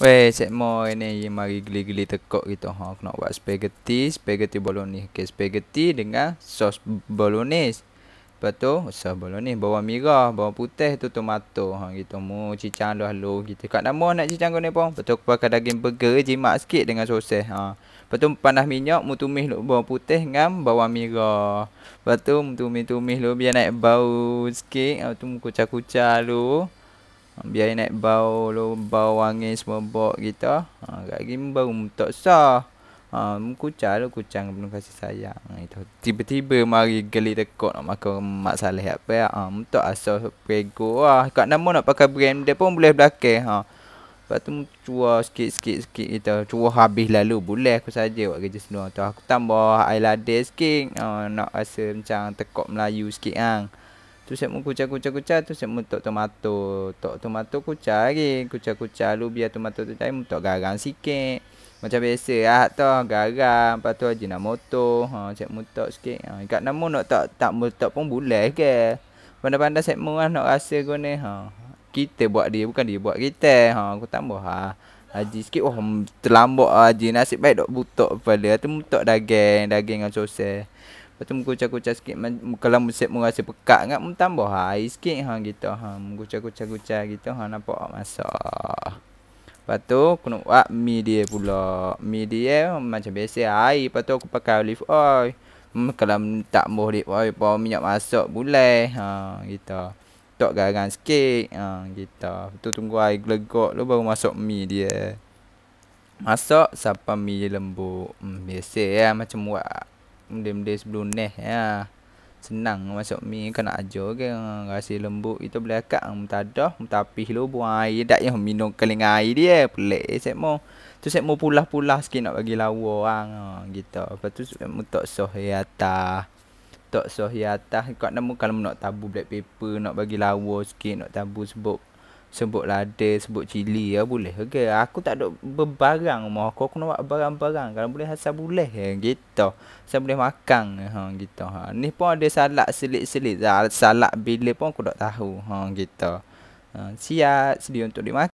Weh, set mo ini mari geli-geli tekok gitu. Ha, aku nak buat spaghetti, spaghetti bolognese. Okey, spaghetti dengan sos bolognese. Lepas tu, sos bolognese, bawang merah, bawang putih tu tomato. Ha, gitu. Mu cicang lu halu gitu. Kat nama nak cicang kau ni pun. Lepas tu aku pakai daging burger jimat sikit dengan sosis. Ha. Lepas tu panas minyak, mu tumis lu bawang putih dengan bawang merah. Lepas tu mu tumis-tumis lu biar naik bau sikit. Lepas tu mu kucah-kucah lu. Biar naik bau lo bau angin semua bau kita. Ha lagi bau tak sah. Ha kucang lo kucang belum kasih sayang. Ha, itu tiba-tiba mari geli tekok nak makan mak saleh apa ya. Ha tak asal prego ah. Kat nama nak pakai brand dia pun boleh belakang. Ha. Lepas tu cua sikit-sikit sikit kita. Cua habis lalu boleh aku saja buat kerja senang tu. Aku tambah air lada sikit. Ha, nak rasa macam tekok Melayu sikit hang. Tu saya mau kucah-kucah-kucah tu saya mau tok tomato. Tok tomato kucah lagi. Kucah-kucah lu biar tomato tu cair tok garam sikit. Macam biasa ah tu garam. Lepas tu ajinomoto. Ha saya mau tok sikit. Ha kat nama nak tak tak mau tok pun boleh ke. Pandai-pandai saya mau lah nak rasa ni. Ha kita buat dia bukan dia buat kita. Ha aku tambah ha. Haji sikit oh terlambat haji nasib baik dok butok pada tu tok daging daging dengan sosis. Lepas tu mengucap-kucap sikit Kalau musim merasa pekat kan Tambah air sikit ha, gitu. Ha, Mengucap-kucap gitu ha, Nampak masak. Lepas tu aku nak buat mie dia pula. Mie dia macam biasa air. Lepas tu aku pakai olive oil. Hmm, Kalau tak mahu olive oil Bawa minyak masak boleh ha, gitu. Tok garam sikit ha, gitu. Lepas tu tunggu air gelegok tu Baru masuk mie dia. Masak sampai dia lembut. Hmm, Biasa ya macam buat benda-benda sebelum ni ya. Senang masuk mi kan nak ajar ke rasa lembut itu boleh akak mutadah mutapih lu buang air dak yang minum keling air dia pelik set mo. Tu set mo pulah-pulah sikit nak bagi lawa orang ha, gitu. Lepas tu set mo tok soh atas tok soh atas. Kat nama kalau nak tabu black pepper nak bagi lawa sikit nak tabu sebab sebut lada, sebut cili ya boleh ke. Aku tak ada berbarang rumah aku. Aku nak buat barang-barang. Kalau boleh asal boleh ya gitu. Asal boleh makan ha gitu. Ha. Ni pun ada salak selit-selit. Salak bila pun aku tak tahu ha gitu. Ha, siap sedia untuk dimakan.